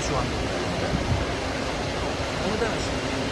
şu an. Onu demesin.